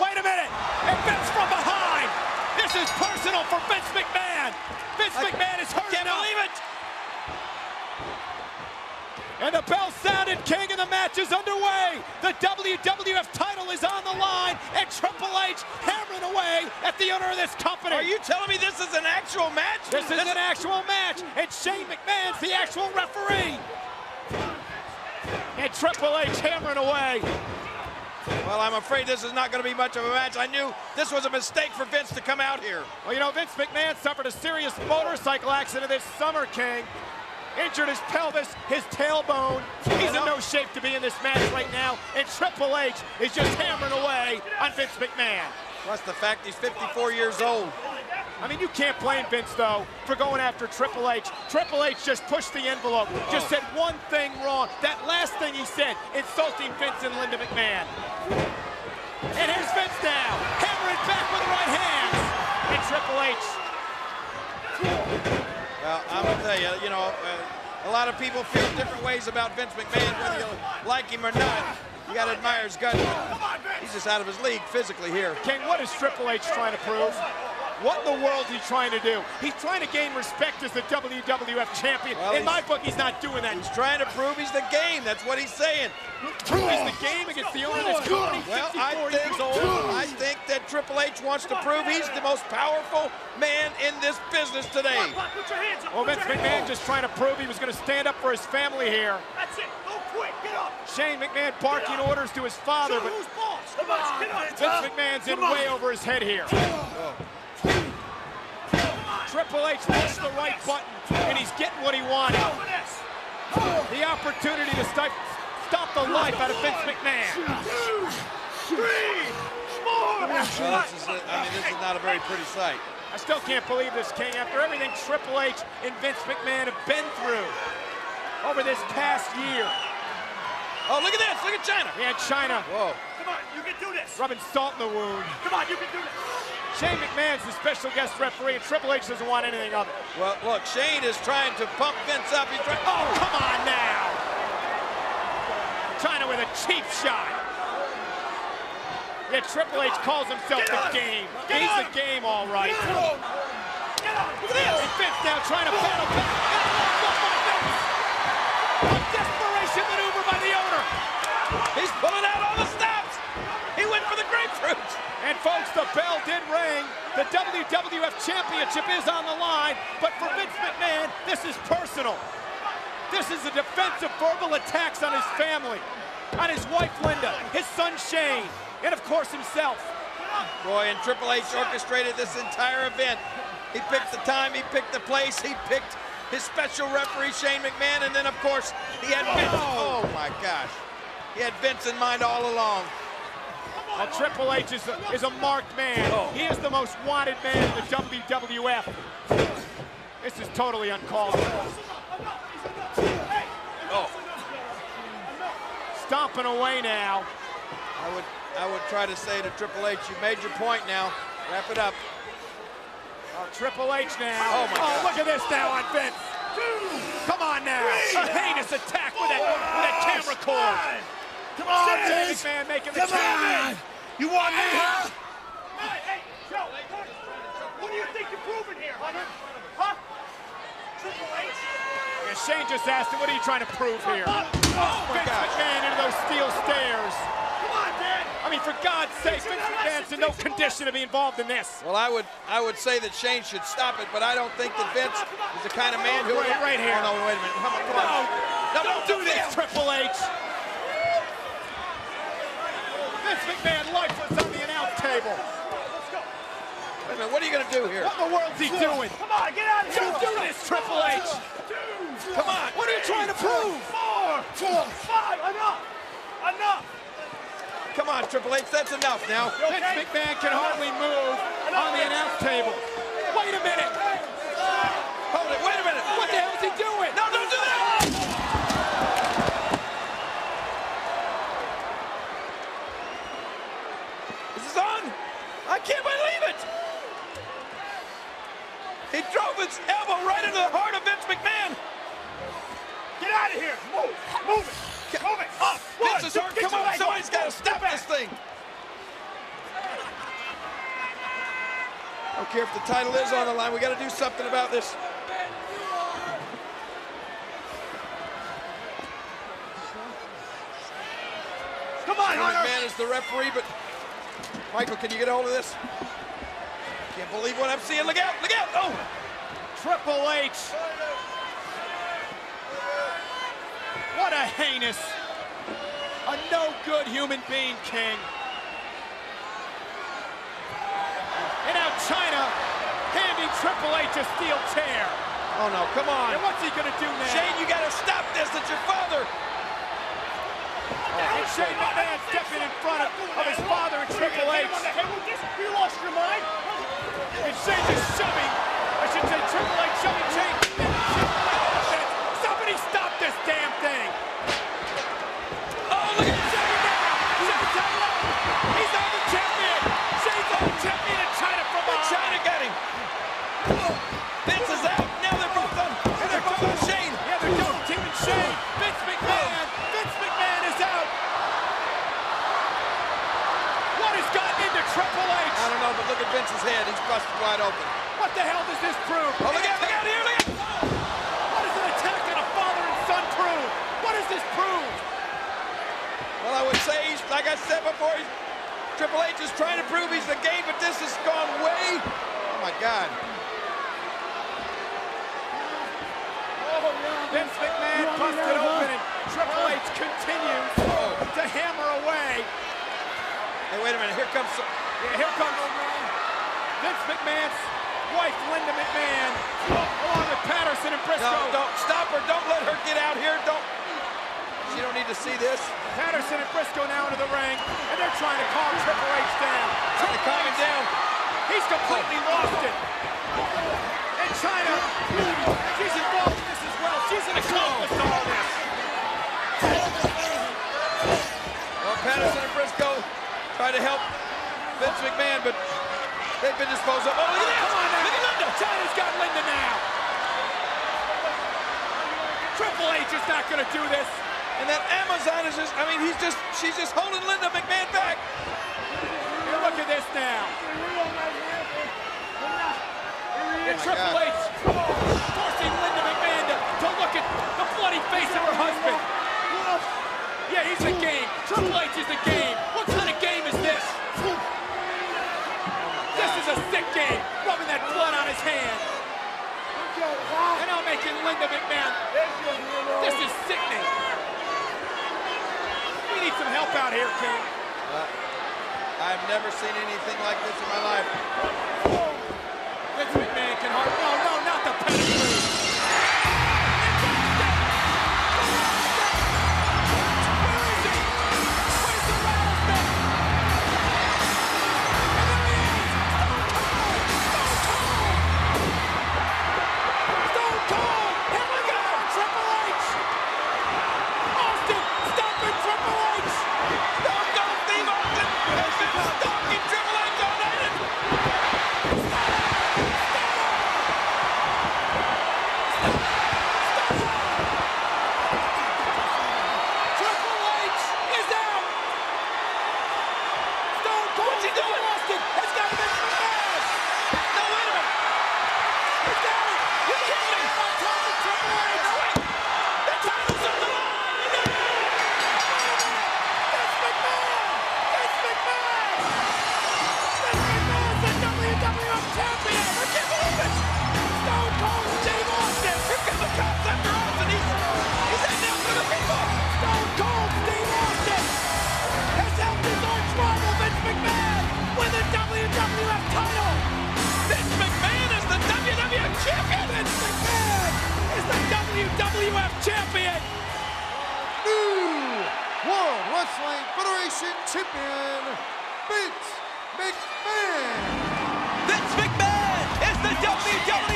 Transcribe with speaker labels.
Speaker 1: Wait a minute. And Vince from behind. This is personal for Vince McMahon. Vince McMahon is hurt
Speaker 2: Can't
Speaker 1: enough.
Speaker 2: believe it.
Speaker 1: And the bell sounded, King, and the match is underway. The WWF title is on the line, and Triple H hammering away at the owner of this company.
Speaker 2: Are you telling me this is an actual match?
Speaker 1: This is an actual match, and Shane McMahon's the actual referee. And Triple H hammering away.
Speaker 2: Well, I'm afraid this is not going to be much of a match. I knew this was a mistake for Vince to come out here.
Speaker 1: Well, you know, Vince McMahon suffered a serious motorcycle accident this summer, King. Injured his pelvis, his tailbone. He's in no shape to be in this match right now, and Triple H is just hammering away on Vince McMahon.
Speaker 2: Plus the fact he's 54 years old.
Speaker 1: I mean, you can't blame Vince, though, for going after Triple H. Triple H just pushed the envelope, just said one thing wrong. That last thing he said, insulting Vince and Linda McMahon. And here's Vince now, hammering back with the right hands. And Triple H
Speaker 2: Well, I'm going to tell you, you know, uh, a lot of people feel different ways about Vince McMahon, whether you like him or not. You got to admire his guts. He's just out of his league physically here.
Speaker 1: King, what is Triple H trying to prove? What in the world is he trying to do? He's trying to gain respect as the WWF champion.
Speaker 2: Well,
Speaker 1: In my book, he's not doing that.
Speaker 2: He's trying to prove he's the game. That's what he's saying.
Speaker 1: Prove he's the game against the owner of this company,
Speaker 2: Well, I think. I think that Triple H wants to prove he's the most powerful man in this business today.
Speaker 3: Put your hands up.
Speaker 1: Oh,
Speaker 3: well,
Speaker 1: Vince McMahon just trying to prove he was going to stand up for his family here.
Speaker 3: That's it. Don't quit. Get up.
Speaker 1: Shane McMahon barking orders to his father,
Speaker 3: Show
Speaker 1: but
Speaker 3: who's boss. Come on.
Speaker 1: Vince McMahon's in way over his head here. Triple H pushed the right button, and he's getting what he wanted. The opportunity to stop, stop the life out of Vince McMahon.
Speaker 3: Three. More.
Speaker 2: Well, this is, a- I mean, this is not a very pretty sight.
Speaker 1: I still can't believe this, King, after everything Triple H and Vince McMahon have been through over this past year.
Speaker 2: Oh, look at this. Look at Chyna.
Speaker 1: And Chyna
Speaker 2: Whoa.
Speaker 3: Come on. You can do this.
Speaker 1: rubbing salt in the wound.
Speaker 3: Come on. You can do this.
Speaker 1: Shane McMahon's the special guest referee, and Triple H doesn't want anything of it.
Speaker 2: Well, look, Shane is trying to pump Vince up. He's trying.
Speaker 1: Oh, come on now! Chyna with a cheap shot. Yeah, Triple H calls himself the game.
Speaker 3: Get
Speaker 1: He's
Speaker 3: on!
Speaker 1: the game, all right.
Speaker 3: Get. Get up. Look at this.
Speaker 1: And Vince now trying to battle back. And locked up by Vince. A desperation maneuver by the owner.
Speaker 2: He's pulling out all the stops. He went for the grapefruit.
Speaker 1: And folks, the bell did ring. The WWF Championship is on the line. But for Vince McMahon, this is personal. This is a defensive verbal attacks on his family, on his wife Linda, his son Shane, and of course himself.
Speaker 2: Boy, and Triple H orchestrated this entire event. He picked the time, he picked the place, he picked his special referee, Shane McMahon, and then, of course, he had Vince. Oh, oh my gosh. He had Vince in mind all along.
Speaker 1: Well, Triple H is a, is a marked man. Oh. He is the most wanted man in the WWF. This is totally uncalled for.
Speaker 2: Oh,
Speaker 1: Stomping away now.
Speaker 2: I would, I would try to say to Triple H, you made your point now. Wrap it up.
Speaker 1: Oh, Triple H now.
Speaker 2: Oh, my oh, God.
Speaker 1: look at this now on Vince. Come on now. A heinous attack with that, with that camera cord.
Speaker 3: Come on,
Speaker 1: Vince
Speaker 3: Vince.
Speaker 1: McMahon making the
Speaker 3: Come
Speaker 1: change.
Speaker 3: on. You want me, huh? Hey, hey, Joe. What do you think you're proving here, Hunter? Huh? Triple H?
Speaker 1: And Shane just asked him, what are you trying to prove here?
Speaker 3: Oh, my
Speaker 1: Vince
Speaker 2: gosh.
Speaker 1: McMahon into those steel stairs.
Speaker 3: Come on, Dad.
Speaker 1: I mean, for God's sake, Vince McMahon's in no condition to be involved in this.
Speaker 2: Well, I would, I would say that Shane should stop it, but I don't think that Vince is the kind of man who.
Speaker 1: Right- right here.
Speaker 2: Oh, no, wait a minute. Come on, come
Speaker 1: No,
Speaker 2: on.
Speaker 1: no, don't do this, Triple H. Vince McMahon lifeless on the announce table.
Speaker 2: Wait a minute, what are you going to do here?
Speaker 1: What in the world's he doing?
Speaker 3: Come on, get out of here.
Speaker 1: Don't do this, Triple H.
Speaker 2: Come on.
Speaker 1: What are you trying to prove?
Speaker 3: Four. Four. Five. Enough. Enough.
Speaker 2: Come on, Triple H, that's enough now.
Speaker 1: Vince McMahon can hardly move on the announce table. Wait a minute.
Speaker 2: Hold it, wait a minute.
Speaker 1: What the hell is he doing?
Speaker 2: No, don't do that! Is this on? I can't believe it! He drove his elbow right into the heart of Vince McMahon.
Speaker 3: Get out of here. Move. Move it. Move it. Up. One,
Speaker 2: is
Speaker 3: two,
Speaker 2: hurt. Come on, somebody's got to stop this thing. I don't care if the title is on the line. We got to do something about this.
Speaker 3: Come on, Hunter.
Speaker 2: McMahon is the referee, but Michael, can you get a hold of this? Can't believe what I'm seeing. Look out! Look out! Oh!
Speaker 1: Triple H. What a heinous, a no good human being, King. And now Chyna handing Triple H a steel chair.
Speaker 2: Oh no! Come on,
Speaker 1: And what's he gonna do now?
Speaker 2: Shane! You got to stop this. It's your father.
Speaker 1: And Shane McMahon stepping in front of, of his father and Triple H.
Speaker 3: You lost your mind?
Speaker 1: And Shane just shoving, I should say Triple H shoving Shane. Somebody stop this damn thing.
Speaker 2: Oh, look at
Speaker 1: Shane now. Shane tied up. He's on the champion. Shane's on the champion and Chyna from behind.
Speaker 2: Chyna got him. Vince is out. Now they're both on.
Speaker 1: And
Speaker 2: They're both on Shane.
Speaker 1: Yeah, they're double teaming Shane. Vince McMahon. Vince McMahon is out. What has gotten into Triple H?
Speaker 2: I don't know, but look at Vince's head. He's busted wide open.
Speaker 1: What the hell does this prove?
Speaker 2: Oh, look out! Look out here! Look out!
Speaker 1: What does an attack on a father and son prove? What does this prove?
Speaker 2: Well, I would say he's like I said before. He's, Triple H is trying to prove he's the game, but this has gone way. Oh my God!
Speaker 1: Oh, Vince McMahon busted open and Triple H continues to hammer away.
Speaker 2: Hey, wait a minute. Here comes. Some,
Speaker 1: Yeah, here comes Vince McMahon's wife, Linda McMahon, along with Patterson and Briscoe.
Speaker 2: no, don't stop her. Don't let her get out here. Don't. She don't need to see this.
Speaker 1: Patterson and Briscoe now into the ring, and they're trying to calm Triple H down.
Speaker 2: Trying to calm him down.
Speaker 1: He's completely lost it. And Chyna, she's involved in this as well. She's an accomplice to all this.
Speaker 2: Well, Patterson and Briscoe try to help Vince McMahon, but they've been disposed of. Oh, look at this!
Speaker 1: Come on now.
Speaker 2: Look at Linda!
Speaker 1: Chyna's got Linda now. Triple H is not going to do this.
Speaker 2: And that Amazon is just, I mean, he's just, she's just holding Linda McMahon back.
Speaker 1: And look at this now. Oh and Triple. H forcing Linda McMahon to, to look at the bloody help out here, King.
Speaker 2: Uh, I've never seen anything like this in my life.
Speaker 1: Vince McMahon can hard. No, no, not the pedigree. Crushing champion, Vince McMahon.
Speaker 2: Vince McMahon is the
Speaker 4: WWE